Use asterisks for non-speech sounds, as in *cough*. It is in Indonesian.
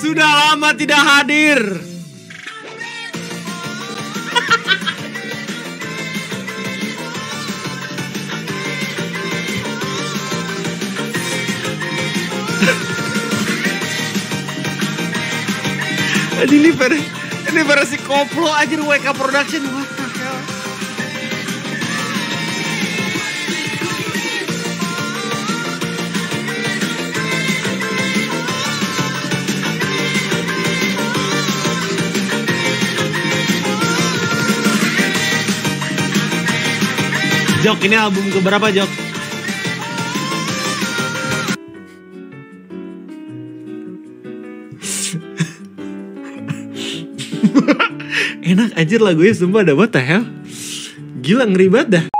sudah lama tidak hadir. ini ver ini versi koplo aja WK Production what Jok ini album keberapa Jok? *laughs* Enak anjir lagunya sumpah ada what the hell Gila ngeri dah